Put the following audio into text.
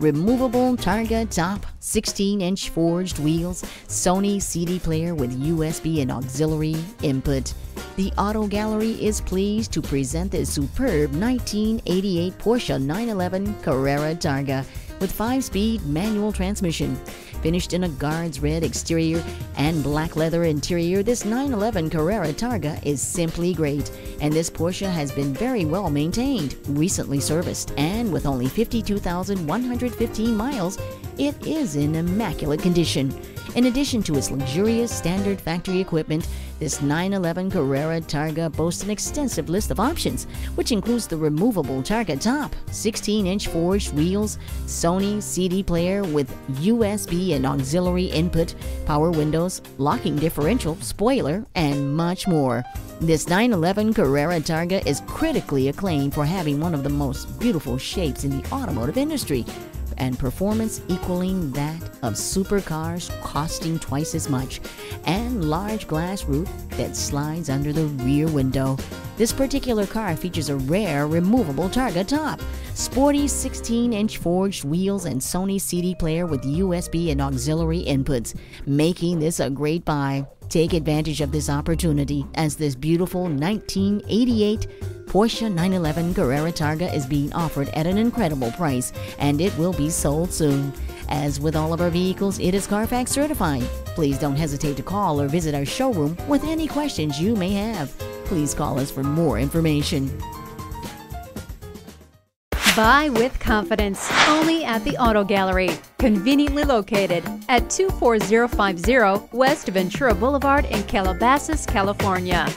removable Targa top, 16 inch forged wheels, Sony CD player with USB and auxiliary input. The Auto Gallery is pleased to present this superb 1988 Porsche 911 Carrera Targa with 5 speed manual transmission. Finished in a guards red exterior and black leather interior, this 911 Carrera Targa is simply great, and this Porsche has been very well maintained, recently serviced, and with only 52,115 miles, it is in immaculate condition. In addition to its luxurious standard factory equipment, this 911 Carrera Targa boasts an extensive list of options, which includes the removable Targa top, 16 inch forged wheels, Sony CD player with USB and auxiliary input, power windows, locking differential, spoiler, and much more. This 911 Carrera Targa is critically acclaimed for having one of the most beautiful shapes in the automotive industry and performance equaling that of supercars costing twice as much, and large glass roof that slides under the rear window. This particular car features a rare removable Targa top, sporty 16 inch forged wheels, and Sony CD player with USB and auxiliary inputs, making this a great buy. Take advantage of this opportunity as this beautiful 1988 Porsche 911 Carrera Targa is being offered at an incredible price and it will be sold soon. As with all of our vehicles, it is Carfax certified. Please don't hesitate to call or visit our showroom with any questions you may have. Please call us for more information. Buy with confidence only at the Auto Gallery, conveniently located at 24050 West Ventura Boulevard in Calabasas, California.